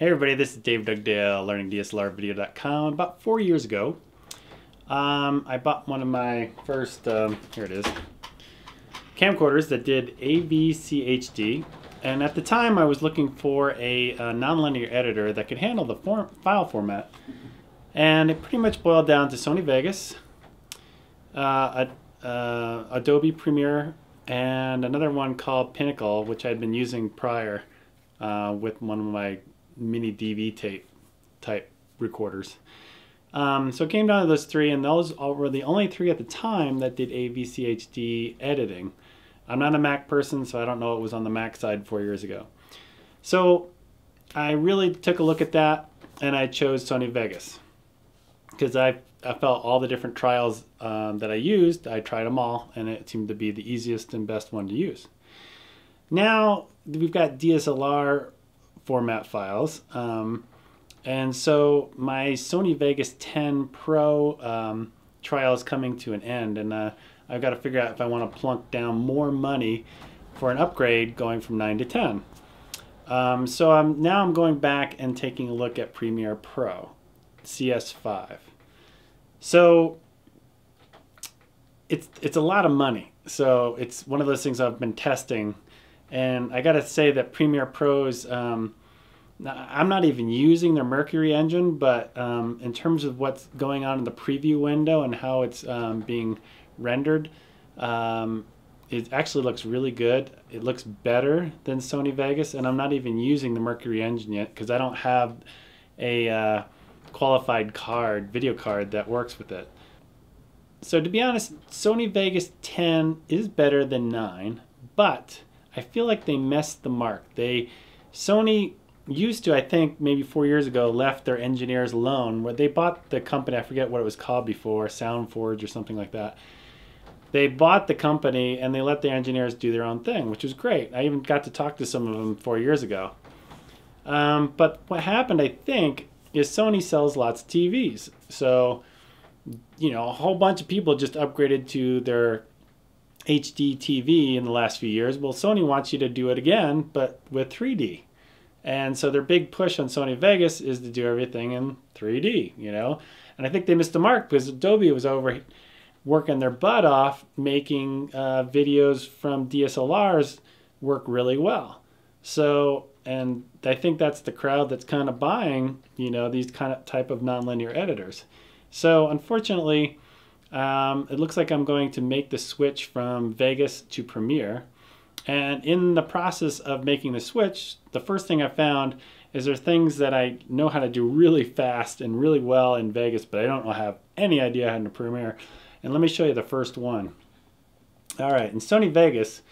Hey everybody, this is Dave Dugdale, learningdslrvideo.com. About four years ago, um, I bought one of my first, um, here it is, camcorders that did AVCHD. And at the time I was looking for a, a nonlinear editor that could handle the form, file format. And it pretty much boiled down to Sony Vegas, uh, uh, Adobe Premiere, and another one called Pinnacle, which I'd been using prior uh, with one of my mini DV tape type recorders. Um, so it came down to those three, and those were the only three at the time that did AVCHD editing. I'm not a Mac person, so I don't know what was on the Mac side four years ago. So I really took a look at that, and I chose Sony Vegas because I, I felt all the different trials um, that I used, I tried them all, and it seemed to be the easiest and best one to use. Now we've got DSLR format files. Um, and so my Sony Vegas 10 Pro um, trial is coming to an end, and uh, I've got to figure out if I want to plunk down more money for an upgrade going from 9 to 10. Um, so I'm, now I'm going back and taking a look at Premiere Pro CS5. So it's it's a lot of money. So it's one of those things I've been testing, and I got to say that Premiere Pro's um, I'm not even using their Mercury engine, but um, in terms of what's going on in the preview window and how it's um, being rendered, um, it actually looks really good. It looks better than Sony Vegas, and I'm not even using the Mercury engine yet because I don't have a uh, qualified card, video card that works with it. So to be honest, Sony Vegas 10 is better than 9, but I feel like they messed the mark. They Sony used to, I think, maybe four years ago, left their engineers alone. Where they bought the company, I forget what it was called before, SoundForge or something like that. They bought the company and they let the engineers do their own thing, which was great. I even got to talk to some of them four years ago. Um, but what happened, I think, is Sony sells lots of TVs. So, you know, a whole bunch of people just upgraded to their HD TV in the last few years. Well, Sony wants you to do it again, but with 3D. And so their big push on Sony Vegas is to do everything in 3D, you know? And I think they missed the mark because Adobe was over working their butt off making uh, videos from DSLRs work really well. So, and I think that's the crowd that's kind of buying, you know, these kind of type of nonlinear editors. So unfortunately, um, it looks like I'm going to make the switch from Vegas to Premiere. And in the process of making the switch, the first thing I found is there are things that I know how to do really fast and really well in Vegas, but I don't have any idea how to Premiere. And let me show you the first one. All right, in Sony Vegas,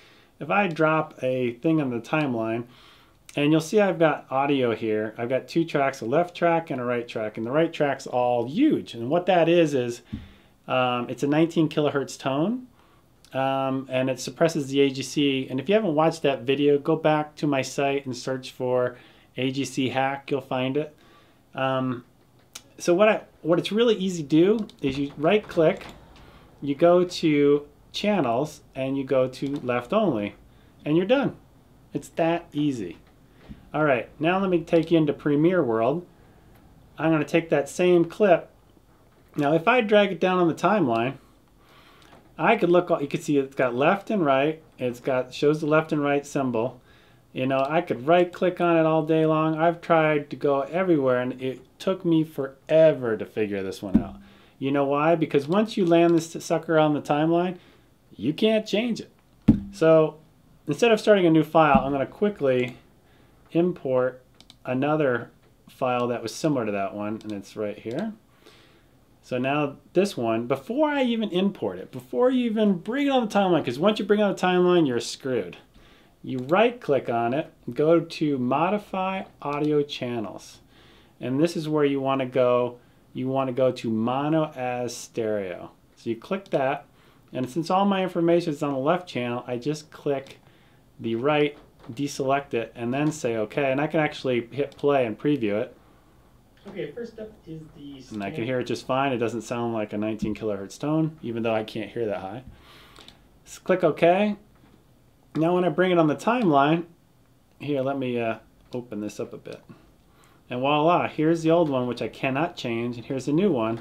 if I drop a thing on the timeline, and you'll see I've got audio here. I've got two tracks, a left track and a right track, and the right track's all huge. And what that is, is um, it's a 19 kilohertz tone, um, and it suppresses the AGC. And if you haven't watched that video, go back to my site and search for AGC hack. You'll find it. Um, so what I what it's really easy to do is you right click, you go to channels, and you go to left only, and you're done. It's that easy. All right, now let me take you into Premiere World. I'm going to take that same clip. Now if I drag it down on the timeline, I could look, you can see it's got left and right. It's got, shows the left and right symbol. You know, I could right click on it all day long. I've tried to go everywhere and it took me forever to figure this one out. You know why? Because once you land this sucker on the timeline, you can't change it. So instead of starting a new file, I'm going to quickly import another file that was similar to that one, and it's right here. So now this one, before I even import it, before you even bring it on the timeline, because once you bring it on the timeline, you're screwed. You right click on it, go to modify audio channels. And this is where you want to go, you want to go to mono as stereo. So you click that, and since all my information is on the left channel, I just click the right, deselect it, and then say okay, and I can actually hit play and preview it. Okay, first up is the. And I can hear it just fine. It doesn't sound like a 19 kilohertz tone, even though I can't hear that high. Let's click OK. Now when I bring it on the timeline, here, let me uh, open this up a bit. And voila, here's the old one, which I cannot change, and here's the new one,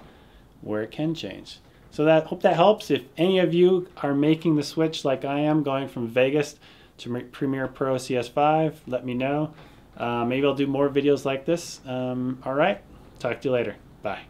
where it can change. So that hope that helps. If any of you are making the switch like I am, going from Vegas to Premiere Pro CS5, let me know. Uh, maybe I'll do more videos like this. Um, all right. Talk to you later. Bye.